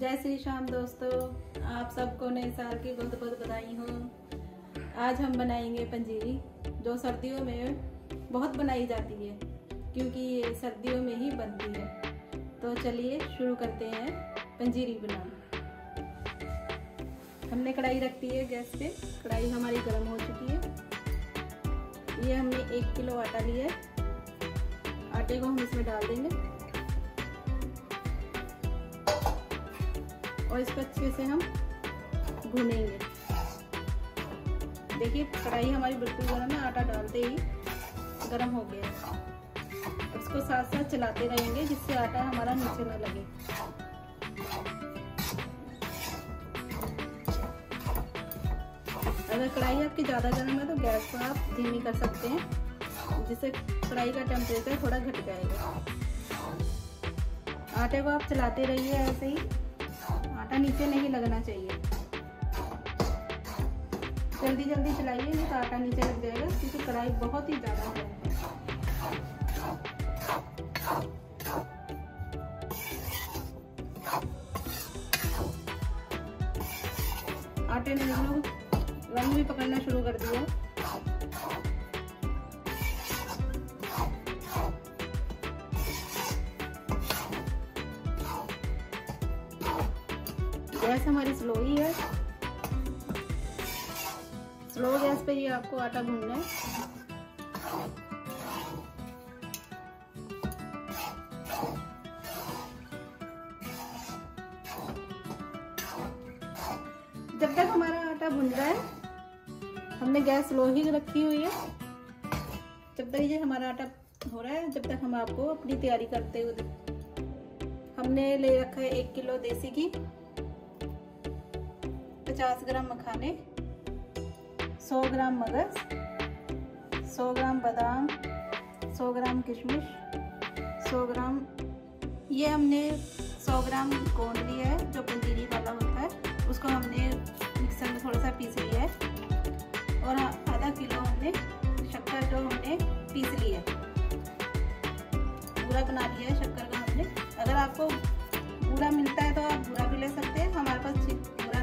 जय श्री श्याम दोस्तों, आप सबको नए साल की बहुत बहुत बधाई हो। आज हम बनाएँगे पंजीरी, जो सर्दियों में बहुत बनाई जाती है, क्योंकि ये सर्दियों में ही बनती है। तो चलिए शुरू करते हैं पंजीरी बनाना। हमने कढ़ाई रखती है गैस पे, कढ़ाई हमारी गर्म हो चुकी है। ये हमने एक किलो आटा लिया है। आटे को हम इसमें डाल देंगे। और इसको अच्छे से हम भूनेंगे। देखिए, कढ़ाई हमारी बिल्कुल गर्म है आटा डालते ही गर्म हो गया। इसको साथ साथ चलाते रहेंगे जिससे आटा हमारा नीचे न लगे। अगर कढ़ाई आपकी ज़्यादा गर्म है तो गैस को आप धीमी कर सकते हैं, जिससे कढ़ाई का टेम्परेचर थोड़ा घट जाएगा। आटे को आप चलाते रहिए ऐसे ही। नीचे नहीं लगना चाहिए। जल्दी जल्दी चलाइए नहीं तो आटा नीचे लग जाएगा, क्योंकि कढ़ाई बहुत ही ज़्यादा है। आटे ने रंग भी पकड़ना शुरू कर दिया स्लो ही है। स्लो गैस पे ही आपको आटा भूनना है। जब तक हमारा आटा भुन रहा है, हमने गैस स्लो ही रखी हुई है। जब तक ये हमारा आटा हो रहा है, जब तक हम आपको अपनी तैयारी करते हुए हमने ले रखा है एक किलो देसी घी। 50 ग्राम मखाने 100 ग्राम मगज 100 ग्राम बादाम 100 ग्राम किशमिश 100 ग्राम, ये हमने 100 ग्राम गोंद लिया है, जो पंजीरी वाला होता है, उसको हमने मिक्सर में थोड़ा सा पीस लिया है। और आधा किलो हमने शक्कर जो हमने पीस लिया है। पूरा बना लिया है शक्कर का हमने। अगर आपको पूरा मिलता है तो आप पूरा भी ले सकते हैं। हमारे पास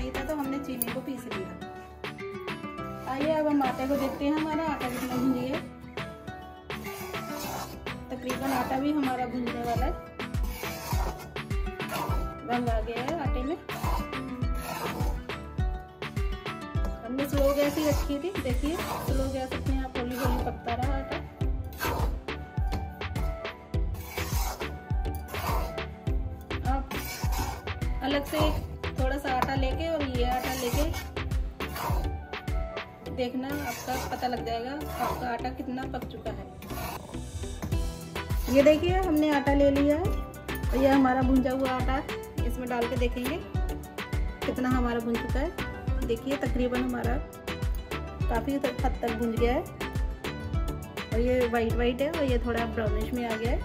नहीं था तो हमने चीनी को पीस लिया। आइए, अब हम आटे को देखते हैं, हमारा आटा कितना भून है। तकरीबन आटा भी हमारा भूनने वाला है। रंग आ गया है आटे में। हमने स्लो गैस ही रखी थी, देखिए, स्लो गैस अपने आप होली होली पकता रहा आटा। अलग से एक आटा लेके और ये आटा लेके देखना, आपका पता लग जाएगा आपका आटा कितना पक चुका है। ये देखिए, हमने आटा ले लिया है और यह हमारा भुंजा हुआ आटा इसमें डाल के देखेंगे कितना हमारा भुन चुका है। देखिए, तकरीबन हमारा काफ़ी हद तक भुंज गया है। और ये वाइट वाइट है और ये थोड़ा ब्राउनिश में आ गया है।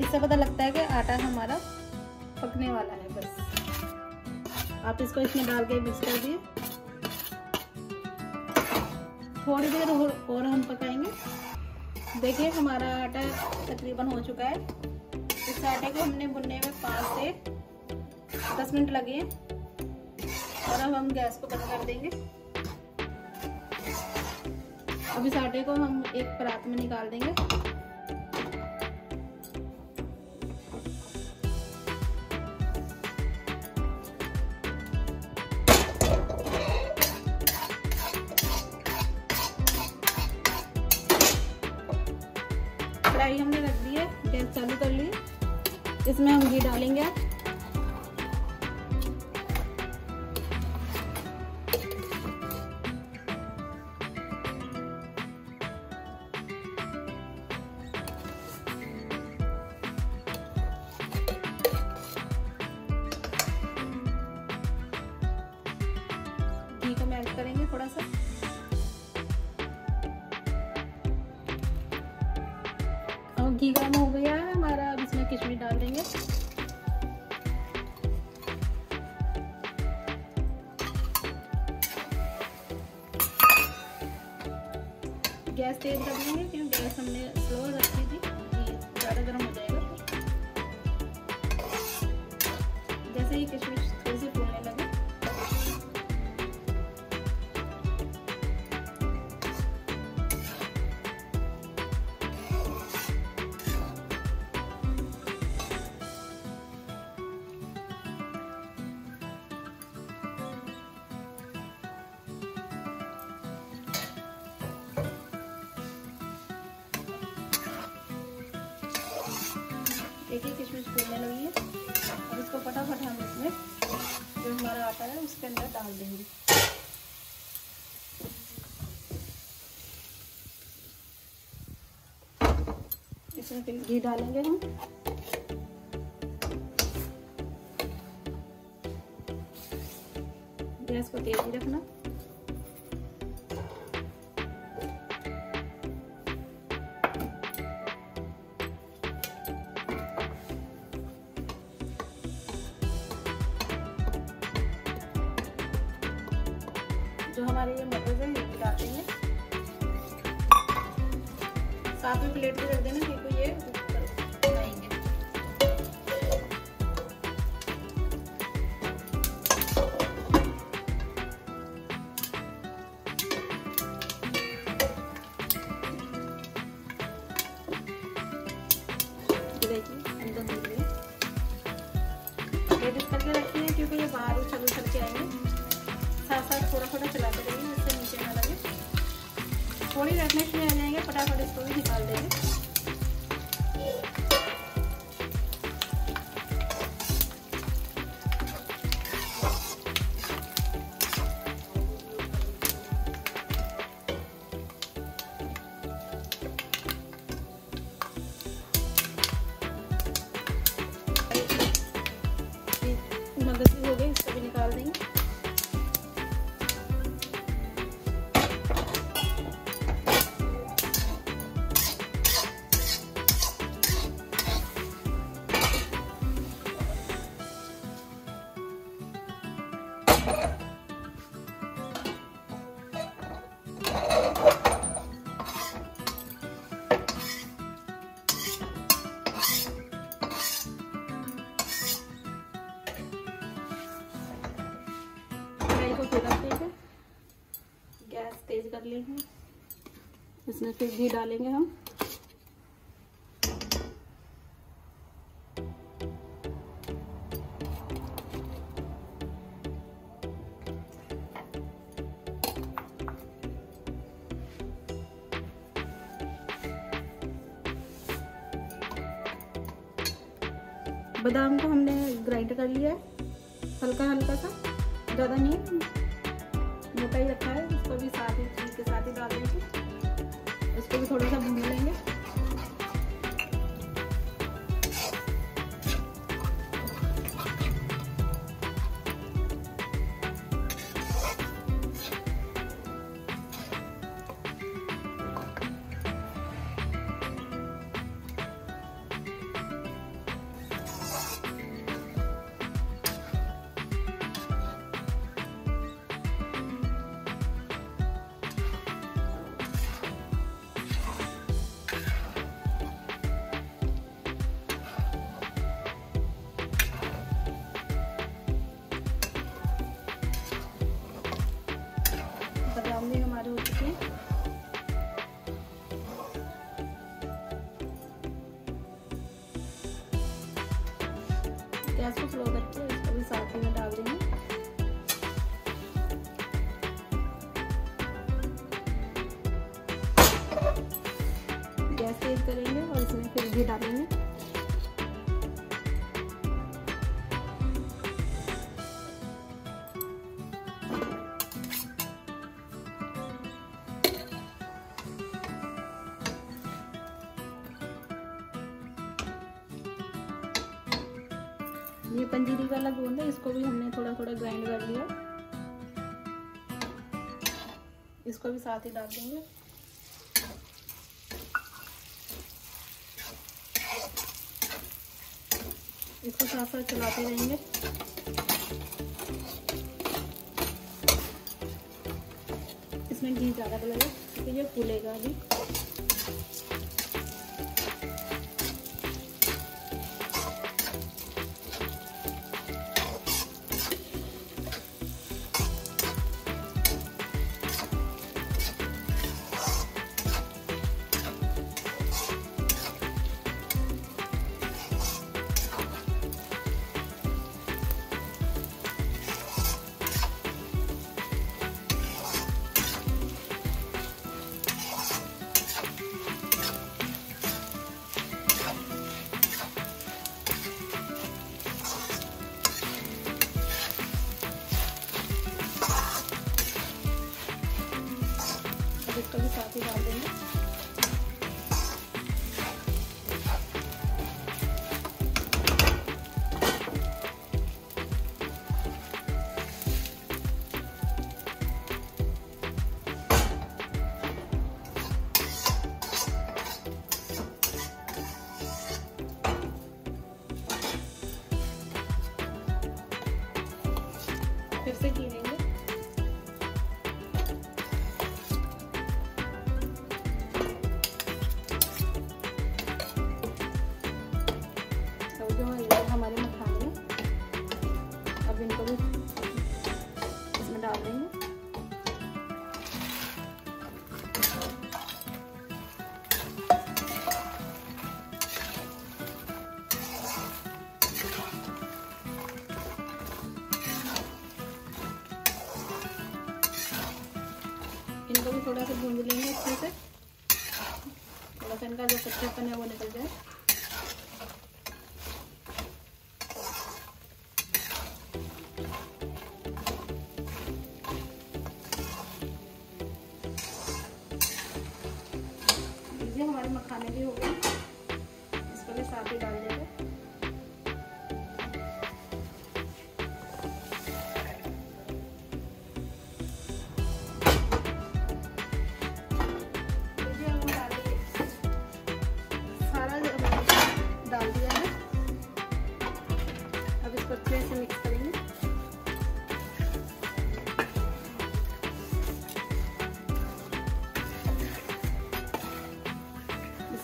इससे पता लगता है कि आटा हमारा पकने वाला है बस। आप इसको इसमें डाल के मिक्स कर दिए। थोड़ी देर और हम पकाएँगे। देखिए, हमारा आटा तकरीबन हो चुका है। इस आटे को हमने बुनने में पाँच से दस मिनट लगे हैं। और अब हम गैस को बंद कर देंगे। अब इस आटे को हम एक परात में निकाल देंगे। कढ़ाई हमने रख दी है। गैस चालू कर ली इसमें हम घी डालेंगे घी गर्म हो गया है, हमारा अब इसमें किशमिश डाल देंगे। गैस तेज कर देंगे, क्योंकि गैस हमने देखिए किशमिश फूलने लगी है। अब इसको फटाफट हम इसमें जो हमारा आटा है, उसके अंदर डाल देंगे। इसमें फिर घी डालेंगे हम। गैस को तेज ही रखना। साथ में प्लेट पे रख देना क्योंकि ये फिर घी डालेंगे हम। बादाम को हमने ग्राइंड कर लिया है। हल्का हल्का सा, ज़्यादा नहीं, मोटा ही रखा है, उसको भी साथ ही चीज़ के साथ ही डाल देंगे इसको भी थोड़ा सा भून लेंगे। इसको भी हमने थोड़ा थोड़ा ग्राइंड कर लिया। इसको भी साथ ही डाल देंगे। इसको साथ साथ चलाते रहेंगे। इसमें घी ज़्यादा डलेगा, क्योंकि ये फूलेगा अभी इसको मखाने भी हो गए। इसको मैं साथ ही डाल देंगे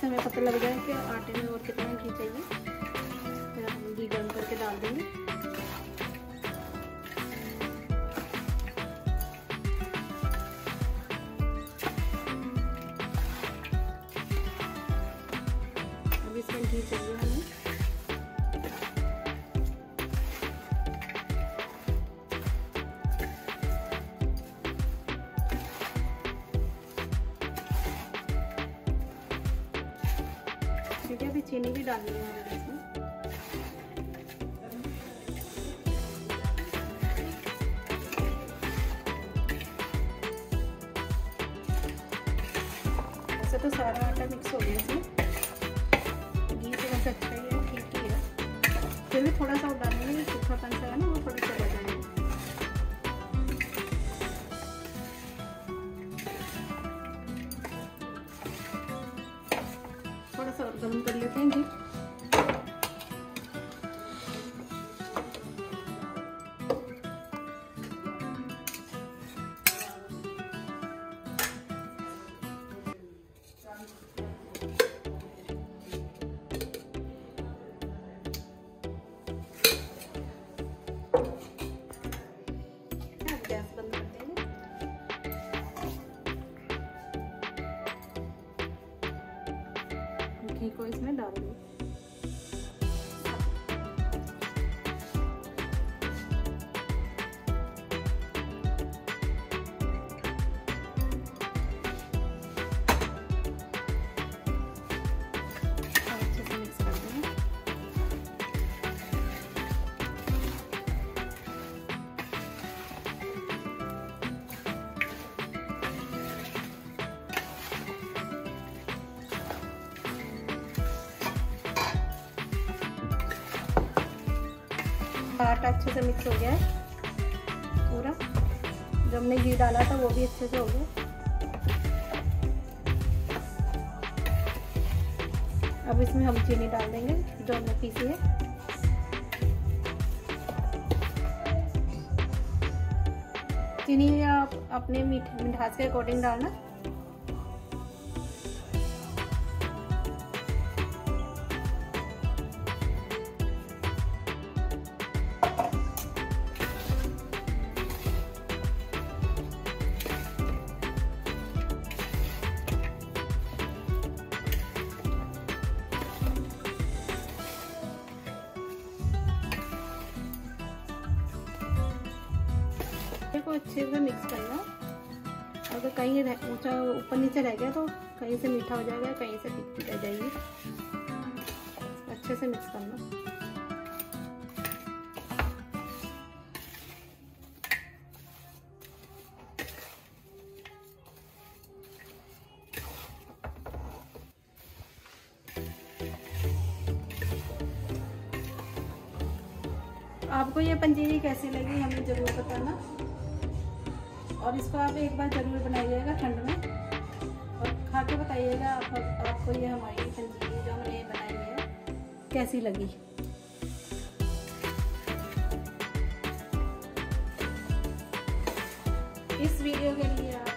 हमें पता लग जाए कि आटे में और कितना घी चाहिए। है अभी चीनी भी डालनी है इसमें गर्म कर लेते हैं घी। घी को इसमें डाल दें। आटा अच्छे से मिक्स हो गया है। पूरा। जब हमने घी डाला था, वो भी अच्छे से हो गया। अब इसमें हम चीनी डाल देंगे, जो हमने पीसी है। चीनी आप अपने मीठ मिठास के अकॉर्डिंग डालना। को अच्छे से मिक्स करना। अगर कहीं ऊँचा, ऊपर नीचे रह गया तो कहीं से मीठा हो जाएगा, कहीं से तिखी रह जाएगी। अच्छे से मिक्स करना। आपको ये पंजीरी कैसी लगी, हमें ज़रूर बताना। और इसको आप एक बार ज़रूर बनाइएगा ठंड में। और खा के बताइएगा आप, आपको ये हमारी पंजीरी जो हमने बनाई है कैसी लगी। इस वीडियो के लिए आप